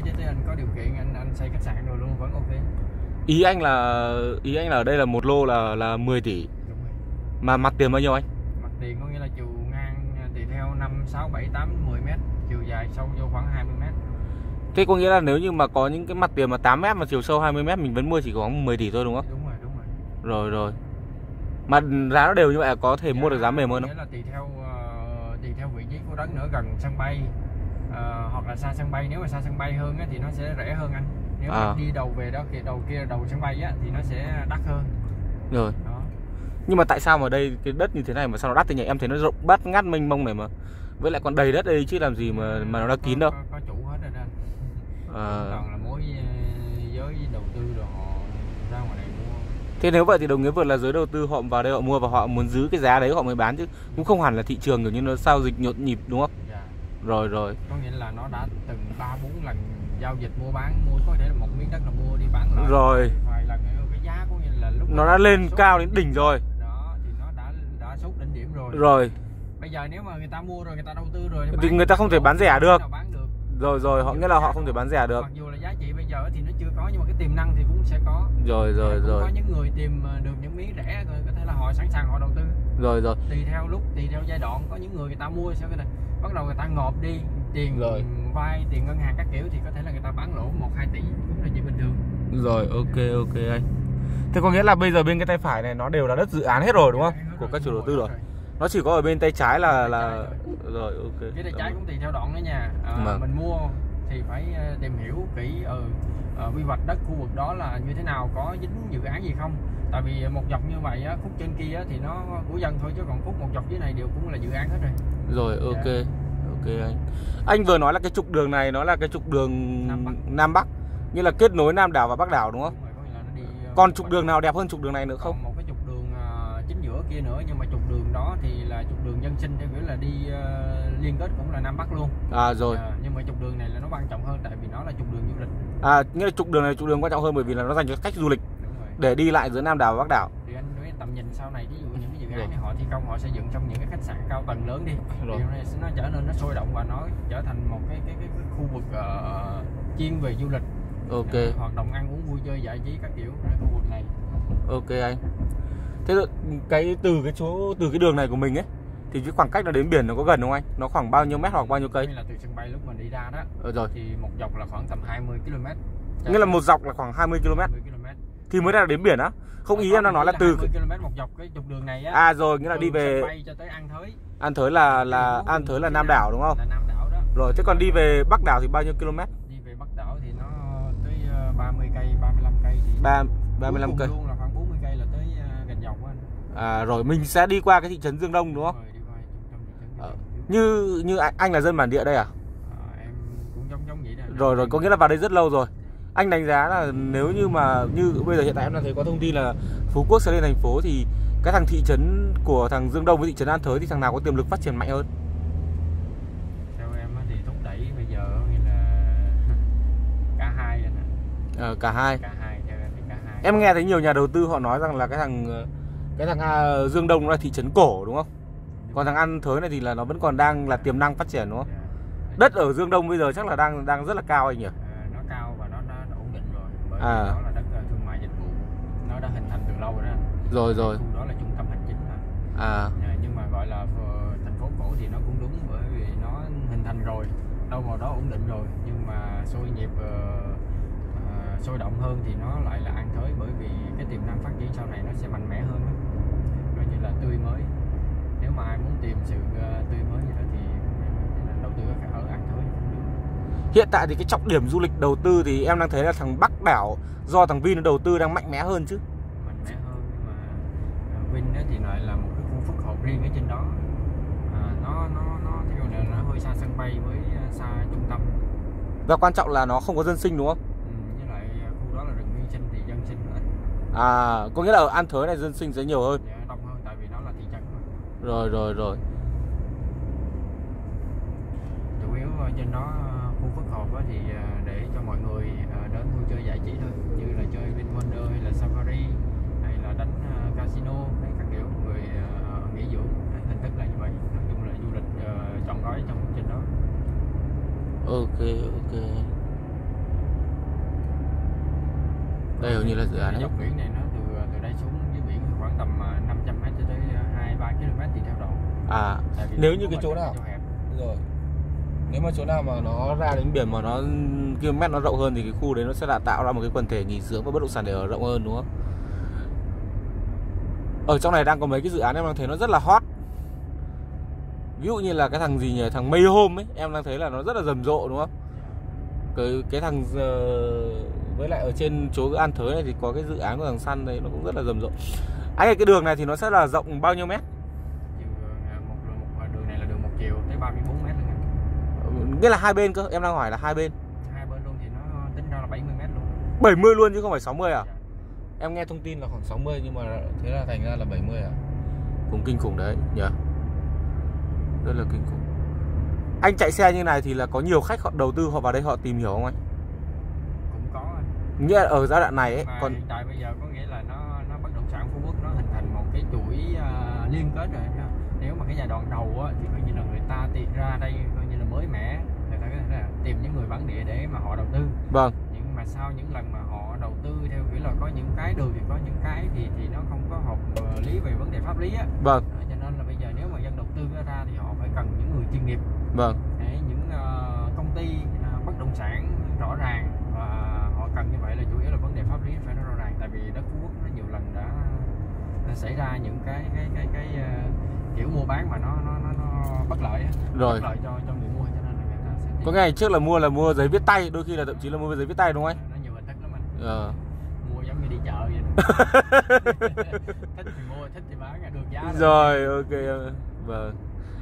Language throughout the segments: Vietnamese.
hỏi chứ anh có điều kiện anh anh xây khách sạn rồi luôn vẫn ok. Ý anh là ý anh là ở đây là một lô là là 10 tỷ. Mà mặt tiền bao nhiêu anh? Mặt tiền có nghĩa là chiều ngang tùy theo 5, 6, 7, 8, 10 mét chiều dài sâu vô khoảng 20 mét. Thế có nghĩa là nếu như mà có những cái mặt tiền mà 8 mét mà chiều sâu 20 mét mình vẫn mua chỉ có khoảng 10 tỷ thôi đúng không? Đúng rồi đúng rồi. Rồi rồi. Mà giá nó đều như vậy có thể mua được giá mềm hơn Nghĩa không? là tùy theo ờ, tùy theo vị trí của đất nữa gần sân bay ờ, hoặc là xa sân bay. Nếu mà xa sân bay hơn á, thì nó sẽ rẻ hơn anh. Nếu À. mà đi đầu về đó kia đầu kia đầu sân bay á, thì nó sẽ đắt hơn. Rồi. Đó. Nhưng mà tại sao mà đây cái đất như thế này mà sao nó đắt thế nhỉ? Em thấy nó rộng bát ngát mênh mông này mà. Với lại còn đầy đất đây chứ làm gì mà mà nó đã kín đâu. có, có chủ hết rồi anh. à, toàn là mối ờ, giới đầu tư rồi họ ra ngoài này mua. Thế nếu vậy thì đồng nghĩa vừa là giới đầu tư họ vào đây họ mua và họ muốn giữ cái giá đấy họ mới bán chứ. Cũng không hẳn là thị trường kiểu như nó sao dịch nhộn nhịp đúng không. Rồi rồi. Có nghĩa là nó đã từng ba bốn lần giao dịch mua bán mua có thể là một miếng đất là mua đi bán lại. Rồi. vài lần cái giá có nghĩa là lúc nó đã lên cao đến đỉnh rồi. Đó thì nó đã đã sút đỉnh điểm rồi. Rồi. Bây giờ nếu mà người ta mua rồi người ta đầu tư rồi Thì người ta không thể bán rẻ được. bán được rồi rồi họ nghĩa là họ không thể bán rẻ được. mặc dù là giá trị bây giờ thì nó chưa có nhưng mà cái tiềm năng thì cũng sẽ có. Rồi rồi cũng có rồi những người tìm ờ, được những miếng rẻ rồi có thể là họ sẵn sàng họ đầu tư. Rồi rồi. Tùy theo lúc tùy theo giai đoạn có những người người ta mua sao cái này bắt đầu người ta ngộp đi tiền Rồi. vay tiền ngân hàng các kiểu thì có thể là người ta bán lỗ 1 2 tỷ cũng là chuyện bình thường. Rồi ok ok anh. Thế có nghĩa là bây giờ bên cái tay phải này nó đều là đất dự án hết rồi đúng không? Hết của các chủ đầu tư rồi nó chỉ có ở bên tay trái là Tay là trái rồi ok. Cái tay trái cũng tùy theo đoạn nữa nha. À, Vâng. mình mua thì phải ờ, tìm hiểu kỹ ừ, ờ, quy hoạch đất khu vực đó là như thế nào có dính dự án gì không? Tại vì một dọc như vậy á, khúc trên kia á, thì nó của dân thôi chứ còn khúc một dọc dưới này đều cũng là dự án hết rồi. Rồi ok. Ok anh. Anh vừa nói là cái trục đường này nó là cái trục đường Nam Bắc. Nam Bắc như là kết nối Nam đảo và Bắc đảo đúng không? Đúng rồi, đi, ờ, còn trục đường nào đẹp hơn trục đường này nữa không? Một cái trục đường ờ, chính giữa kia nữa nhưng mà trục đường đó thì là trục đường dân sinh theo kiểu là đi ờ, liên kết cũng là Nam Bắc luôn. À rồi. Ờ, nhưng mà trục đường này là nó quan trọng hơn tại vì nó là trục đường du lịch. À nghĩa là trục đường này trục đường quan trọng hơn bởi vì là nó dành cho khách du lịch để đi lại giữa Nam đảo và Bắc đảo. Thì anh với tầm nhìn sau này ví dụ những cái dự án này họ thi công họ xây dựng trong những cái khách sạn cao tầng lớn đi Rồi. thì nó, trở nên nó sôi động và nó trở thành một cái cái, cái, cái khu vực ờ, chuyên về du lịch. Ok. Ờ, hoạt động ăn uống vui chơi giải trí các kiểu ở khu vực này. Ok anh thế cái từ cái chỗ từ cái đường này của mình ấy thì cái khoảng cách nó đến biển nó có gần không anh? Nó khoảng bao nhiêu mét hoặc bao nhiêu cây? Là từ sân bay lúc mình đi ra đó. Ờ, rồi. Thì một dọc là khoảng tầm 20 km nghĩa là một dọc là khoảng 20 km 20 km thì mới là đến biển á? Không ý em đang nói là từ 20 km một dọc cái trục đường này á. À rồi nghĩa là từ đi về bay cho tới An Thới. An Thới là là An Thới là Nam đảo đúng không? Là Nam đảo đó. Rồi thế còn đi về Bắc đảo thì bao nhiêu km đi về Bắc đảo thì nó tới ờ, 30 cây 35 cây thì ba cuối 35 cùng cây. luôn là khoảng 40 cây là tới ờ, gần dòng á anh à, rồi mình sẽ đi qua cái thị trấn Dương Đông đúng không? Ờ. Như như anh, anh là dân bản địa đây à? Ờ, em cũng giống giống vậy đó. Rồi rồi có nghĩa là vào đây rất lâu rồi. Anh đánh giá là nếu như mà như bây giờ hiện tại em đang thấy có thông tin là Phú Quốc sẽ lên thành phố thì cái thằng thị trấn của thằng Dương Đông với thị trấn An Thới thì thằng nào có tiềm lực phát triển mạnh hơn? Theo em thì thúc đẩy bây giờ nghĩa là cả hai anh ạ ờ, cả hai. Cả hai theo em thì cả hai. Em nghe thấy nhiều nhà đầu tư họ nói rằng là cái thằng ờ, cái thằng à, Dương Đông nó là thị trấn cổ đúng không? Còn thằng An Thới này thì là nó vẫn còn đang là tiềm năng phát triển đúng không? Đất ở Dương Đông bây giờ chắc là đang đang rất là cao anh nhỉ? Ờ, nó cao và nó, nó, ổn định rồi. Bởi À. vì nó là đất ờ, thương mại dịch vụ. Nó đã hình thành từ lâu rồi đó. Rồi rồi. Đó là trung tâm hành chính mà à. Nhưng mà gọi là ờ, thành phố cổ thì nó cũng đúng bởi vì nó hình thành rồi. Đâu vào đó ổn định rồi. Nhưng mà sôi nhịp ờ, sôi động hơn thì nó lại là an thới bởi vì cái tiềm năng phát triển sau này nó sẽ mạnh mẽ hơn á. Là tươi mới. Nếu mà ai muốn tìm sự ờ, tươi mới gì đó thì đầu tư ở an thới hiện tại thì cái trọng điểm du lịch đầu tư thì em đang thấy là thằng Bắc đảo do thằng Vin nó đầu tư đang mạnh mẽ hơn chứ. Mạnh mẽ hơn nhưng mà ờ, Vin thì lại là một cái khu phức hợp riêng ở trên đó. À, nó nó nó theo là nó hơi xa sân bay với xa trung tâm. Và quan trọng là nó không có dân sinh đúng không? Ừ, với lại khu đó là rừng nguyên sinh thì dân sinh ít à có nghĩa là ở An Thới này dân sinh sẽ nhiều hơn. Dạ, đông hơn tại vì nó là thị trấn mà. Rồi rồi rồi. Chủ yếu ở trên đó ờ, khu phức hợp thì ờ, để cho mọi người ờ, đến vui chơi giải trí thôi. Như là chơi VinWonder hay là Safari hay là đánh ờ, casino hay các kiểu. Người ờ, nghỉ dưỡng Đấy, hình thức là như vậy. Nói chung là du lịch ờ, trọn gói trong trên đó. Ok ok. Đây hầu như là dự án dốc biển này nó từ từ đây xuống dưới biển khoảng tầm à, 500 m cho tới 2 3 km tùy theo độ. à Nếu như cái chỗ nào? rồi. Nếu mà chỗ nào mà nó ra đến biển mà nó km nó rộng hơn thì cái khu đấy nó sẽ là tạo ra một cái quần thể nghỉ dưỡng và bất động sản để ở rộng hơn đúng không? Ở trong này đang có mấy cái dự án em đang thấy nó rất là hot. Ví dụ như là cái thằng gì nhỉ? Thằng mây hôm ấy em đang thấy là nó rất là rầm rộ đúng không? Cái cái thằng ờ, với lại ở trên chỗ An Thới này thì có cái dự án của thằng Sun đấy nó cũng rất là rầm rộ anh ơi cái đường này thì nó sẽ là rộng bao nhiêu mét Chiều, à, đường này là đường một chiều tới 34 m luôn anh. nghĩa là hai bên cơ em đang hỏi là hai bên Hai bên luôn thì nó tính ra là 70 m luôn. 70 luôn chứ không phải 60 à Dạ. Em nghe thông tin là khoảng 60 nhưng mà thế là thành ra là 70 à? Cũng kinh khủng đấy nhỉ. Rất là kinh khủng. Anh chạy xe như này thì là có nhiều khách họ đầu tư họ vào đây họ tìm hiểu không anh? Cũng có anh. Nghĩa là ở giai đoạn này ấy, mà còn hiện tại bây giờ có nghĩa là nó nó bất động sản Phú Quốc nó hình thành một cái chuỗi à, liên kết rồi nếu mà cái giai đoạn đầu á, thì coi như là người ta tìm ra đây coi như là mới mẻ. Người ta có thể là tìm những người bản địa để mà họ đầu tư. Vâng, nhưng mà sau những lần mà họ đầu tư theo kiểu là có những cái được thì có những cái thì thì nó không có hợp ờ, lý về vấn đề pháp lý á. Vâng, Đó, cho nên là bây giờ nếu mà dân đầu tư ra thì họ phải cần những người chuyên nghiệp. Vâng, để những ờ, công ty ờ, bất động sản rõ ràng và họ cần như vậy là chủ yếu là vấn đề pháp lý phải nó rõ ràng. Tại vì đất Phú Quốc nó nhiều lần đã, đã xảy ra những cái cái cái cái ờ, kiểu mua bán mà nó nó nó, nó bất lợi á, Rồi. bất lợi cho cho người mua cho nên là người ta sẽ có ngày trước là mua là mua giấy viết tay, đôi khi là thậm chí là mua giấy viết tay đúng không anh? nó nhiều hình thức lắm anh Ờ. mua giống như đi chợ vậy thích thì mua thích thì bán được giá Rồi, ok em. Vâng.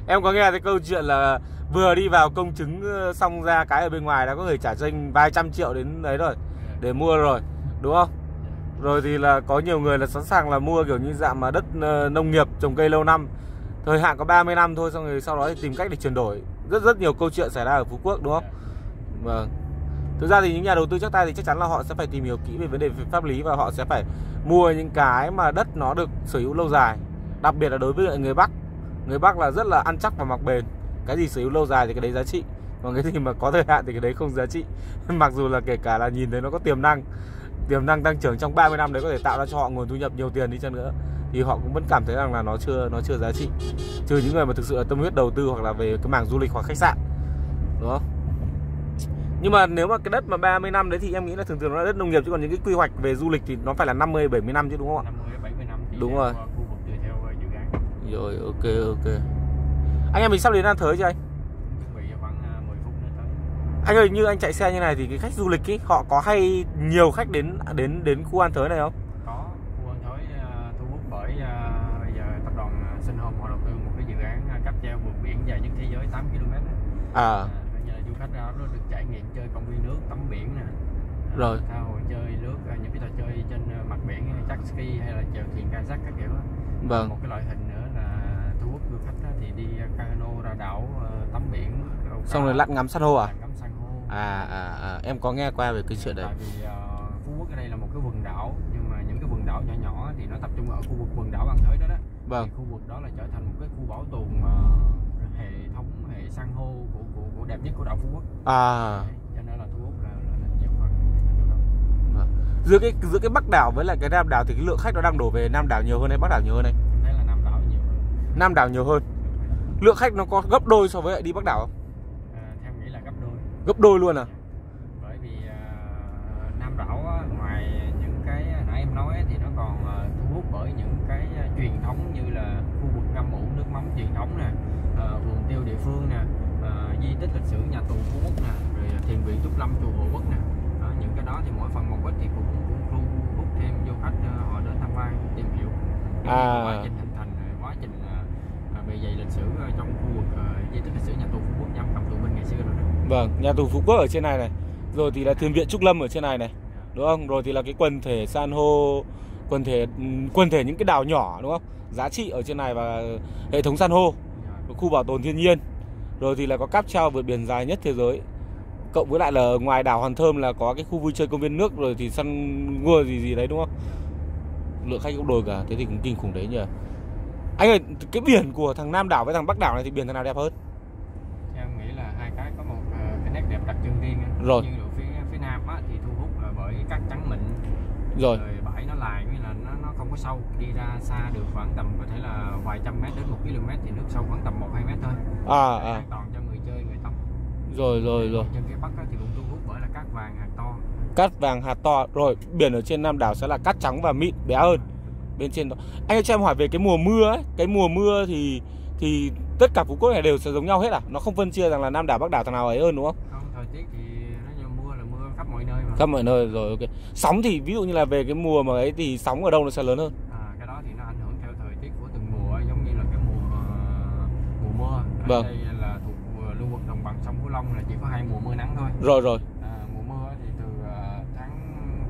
Em có nghe cái câu chuyện là vừa đi vào công chứng ờ, xong ra cái ở bên ngoài đã có người trả chênh vài trăm triệu đến đấy rồi để mua rồi, đúng không? Rồi thì là có nhiều người là sẵn sàng là mua kiểu như dạng mà đất ờ, nông nghiệp, trồng cây lâu năm. Thời hạn có 30 năm thôi, xong rồi sau đó thì tìm cách để chuyển đổi. Rất rất nhiều câu chuyện xảy ra ở Phú Quốc, đúng không? Vâng. Thực ra thì những nhà đầu tư chắc tay thì chắc chắn là họ sẽ phải tìm hiểu kỹ về vấn đề về pháp lý Và họ sẽ phải mua những cái mà đất nó được sở hữu lâu dài. Đặc biệt là đối với người Bắc. Người Bắc là rất là ăn chắc và mặc bền. Cái gì sở hữu lâu dài thì cái đấy giá trị. Còn cái gì mà có thời hạn thì cái đấy không giá trị. Mặc dù là kể cả là nhìn thấy nó có tiềm năng tiềm năng tăng trưởng trong 30 năm đấy có thể tạo ra cho họ nguồn thu nhập nhiều tiền đi chăng nữa. Thì họ cũng vẫn cảm thấy rằng là nó chưa nó chưa giá trị. Trừ những người mà thực sự là tâm huyết đầu tư hoặc là về cái mảng du lịch hoặc khách sạn. Đúng không? Nhưng mà nếu mà cái đất mà 30 năm đấy thì em nghĩ là thường thường nó là đất nông nghiệp chứ còn những cái quy hoạch về du lịch thì nó phải là 50 70 năm chứ đúng không ạ? 50 đến 70 năm thì Đúng rồi. ờ, khu vực tùy theo ờ, dự án. Rồi ok ok. Anh em mình sắp đến An Thới chưa anh chuẩn bị khoảng ờ, 10 phút nữa tới anh ơi như anh chạy xe như này thì cái khách du lịch ý họ có hay nhiều khách đến đến đến khu An Thới này không? Có khu An Thới ờ, thu hút bởi ờ, bây giờ tập đoàn ờ, Sinh Home họ đầu tư một cái dự án cáp treo vượt biển dài nhất thế giới 8 km à. À, như là du khách ra đó được trải nghiệm chơi công viên nước tắm biển nè. À, Rồi. tha hồ chơi nước à, những cái trò chơi trên à, mặt biển jet ski hay là chèo thuyền kayak các kiểu vâng. một cái loại hình nữa là thu hút du khách thì đi cano ra đảo à, tắm biển xong rồi lặn ngắm san hô à à à à. Em có nghe qua về cái chuyện đấy? Tại vì à, Phú Quốc ở đây là một cái quần đảo nhưng mà những cái quần đảo nhỏ nhỏ thì nó tập trung ở khu vực quần đảo An Thới đó đó. Vâng. Thì khu vực đó là trở thành một cái khu bảo tồn à, hệ thống hệ san hô của, của, của đẹp nhất của đảo Phú Quốc. À. Đấy, cho nên là thu hút là, là, là nhiều phần đó. Giữa cái giữa cái bắc đảo với lại cái nam đảo thì cái lượng khách nó đang đổ về nam đảo nhiều hơn hay bắc đảo nhiều hơn em thấy là Nam đảo nhiều hơn. Nam đảo nhiều hơn. Lượng khách nó có gấp đôi so với lại đi bắc đảo không à, theo nghĩ là gấp đôi gấp đôi luôn à? Bởi vì à, Nam đảo á, ngoài những cái nãy em nói thì nó còn à, thu hút bởi những cái à, truyền thống như là khu vực ngâm ủ nước mắm truyền thống nè à, vườn tiêu địa phương nè à, di tích lịch sử nhà tù Phú Quốc nè rồi à, thiền viện Trúc Lâm chùa Hộ Quốc nè. Đó, những cái đó thì mỗi phần một ít thì cũng cũng thu hút thêm du khách à, họ đến tham quan tìm hiểu. À. quá trình hình thành à, quá trình à, à, bề dày lịch sử à, trong khu vực à, di tích lịch sử nhà tù Phú Quốc giam cầm tù binh ngày xưa rồi đó vâng nhà tù phú quốc ở trên này này. Rồi thì là thiền viện trúc lâm ở trên này này, đúng không? Rồi thì là cái quần thể san hô, quần thể ừ, quần thể những cái đảo nhỏ, đúng không? Giá trị ở trên này và hệ thống san hô khu bảo tồn thiên nhiên. Rồi thì là có cáp treo vượt biển dài nhất thế giới. Cộng với lại là ngoài đảo Hòn Thơm là có cái khu vui chơi công viên nước, rồi thì săn ngua gì gì đấy, đúng không? Lượng khách cũng đồi cả, thế thì cũng kinh khủng đấy nhỉ? Anh ơi, cái biển của thằng Nam đảo với thằng Bắc đảo này thì biển thằng nào đẹp hơn Theo em nghĩ là hai cái có một ờ, cái nét đẹp đặc trưng riêng á. Rồi. Như ở phía phía Nam á, thì thu hút là bởi cát trắng mịn Rồi. bãi nó lại nghĩa là nó nó không có sâu đi ra xa được khoảng tầm có thể là vài trăm mét đến một km thì nước sâu khoảng tầm một hai mét thôi À Để à an toàn cho người chơi người tắm rồi rồi rồi. Trên phía bắc á thì cũng thu hút bởi là cát vàng hạt to Cát vàng hạt to rồi biển ở trên Nam đảo sẽ là cát trắng và mịn bé hơn bên trên đó. Anh cho em hỏi về cái mùa mưa ấy, cái mùa mưa thì thì tất cả Phú Quốc này đều sẽ giống nhau hết à? Nó không phân chia rằng là Nam đảo Bắc đảo thằng nào ấy hơn đúng không? không thời tiết thì mọi nơi mà Khắp mọi nơi rồi ok. Sóng thì ví dụ như là về cái mùa mà ấy thì sóng ở đâu nó sẽ lớn hơn? à, cái đó thì nó ảnh hưởng theo thời tiết của từng mùa á, giống như là cái mùa mùa mưa ở Vâng. đây là thuộc ờ, lưu vực đồng bằng sông Cửu Long là chỉ có hai mùa mưa nắng thôi Rồi rồi. à, mùa mưa thì từ ờ, tháng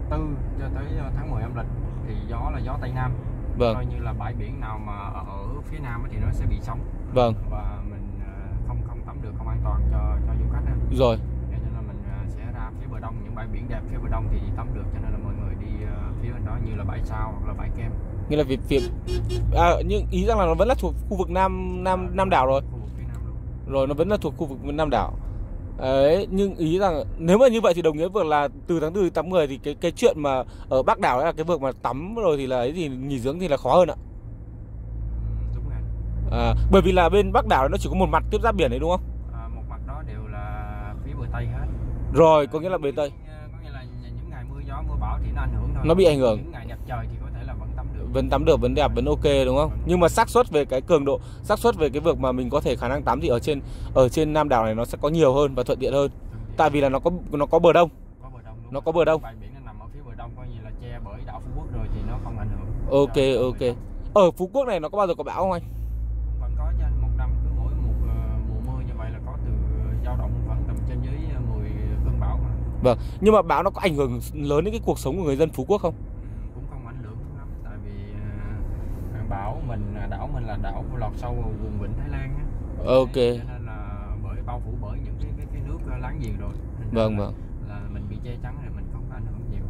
4 cho tới ờ, tháng 10 âm lịch thì gió là gió tây nam Vâng. coi như là bãi biển nào mà ở phía nam thì nó sẽ bị sóng Vâng. và mình không không tắm được không an toàn cho cho du khách á. Rồi. Thế nên là mình ờ, sẽ ra phía bờ đông những bãi biển đẹp phía bờ đông thì tắm được cho nên là mọi người đi ờ, phía bên đó như là bãi sao hoặc là bãi kem Nghĩa là việc việc à, nhưng ý rằng là nó vẫn là thuộc khu vực Nam Nam Nam đảo rồi. phía Rồi nó vẫn là thuộc khu vực Nam đảo. Ấy, nhưng ý rằng nếu mà như vậy thì đồng nghĩa việc là từ tháng 4 đến tháng 10 thì cái cái chuyện mà ở Bắc đảo ấy là cái việc mà tắm rồi thì là ấy thì nghỉ dưỡng thì là khó hơn ạ. đúng rồi À, bởi vì là bên Bắc đảo nó chỉ có một mặt tiếp giáp biển đấy đúng không? à, một mặt đó đều là phía bờ tây hết Rồi, có nghĩa là bề Tây. Ờ, có nghĩa là những ngày mưa gió mưa bão thì nó bị ảnh hưởng. những ngày đẹp trời thì có thể là vẫn tắm được Vẫn đẹp, vẫn ok đúng không? Nhưng mà xác suất về cái cường độ, xác suất về cái việc mà mình có thể khả năng tắm thì ở trên ở trên Nam đảo này nó sẽ có nhiều hơn và thuận tiện hơn. Tại vì là nó có nó có bờ đông. có bờ đông đúng nó có bờ đông. biển nằm ở phía bờ đông coi như là che bởi đảo Phú Quốc rồi thì nó không ảnh hưởng Ok ok. Ở Phú Quốc này nó có bao giờ có bão không anh? vẫn có chứ anh. một năm cứ mỗi một ờ, mùa mưa như vậy là có từ dao động khoảng tầm trên dưới 10 cơn bão mà Vâng, nhưng mà bão nó có ảnh hưởng lớn đến cái cuộc sống của người dân Phú Quốc không? Cũng không ảnh hưởng lắm tại vì ờ, bão mình đảo mình là đảo lọt sâu vùng vịnh Thái Lan á Ok. Cho nên là bởi bao phủ bởi những cái cái, cái nước ờ, láng giềng rồi Vâng là, vâng. là mình bị che chắn rồi mình không có ảnh hưởng nhiều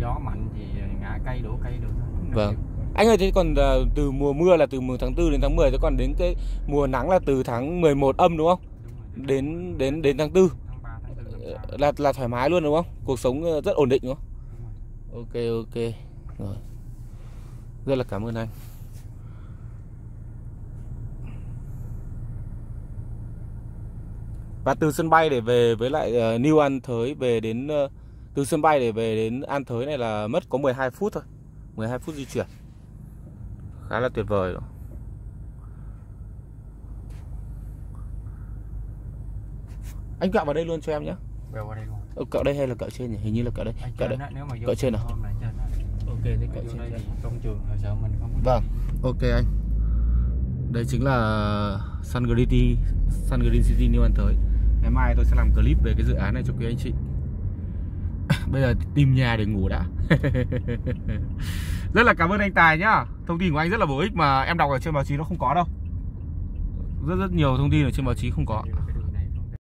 gió mạnh thì ngã cây đổ cây được thôi Vâng. nhiều. Anh ơi thế còn à, từ mùa mưa là từ mùa tháng 4 đến tháng 10 thế còn đến cái mùa nắng là từ tháng 11 âm đúng không? Đúng rồi, Đến đến đến tháng 4 là là thoải mái luôn đúng không? Cuộc sống ờ, rất ổn định đúng không? Ok ok. Rồi. Rất là cảm ơn anh. Và từ sân bay để về với lại uh, New An Thới về đến ờ, từ sân bay để về đến An Thới này là mất có 12 phút thôi. 12 phút di chuyển. Khá là tuyệt vời rồi. Anh cạo vào đây luôn cho em nhé. Về qua đây luôn Ờ, cạo đây hay là cạo trên nhỉ? Hình như là cạo đây. Trên đây. á, nếu mà vô Cạo trên à? Ok, thế cạo trên. đây công trường hơi sợ mình không có Vâng, ok anh. Đây chính là Sun Green City, Sun Green City New An Thới. Ngày mai tôi sẽ làm clip về cái dự án này cho quý anh chị. Bây giờ tìm nhà để ngủ đã. rất là cảm ơn anh Tài nhá. Thông tin của anh rất là bổ ích mà em đọc ở trên báo chí nó không có đâu. Rất rất nhiều thông tin ở trên báo chí không có.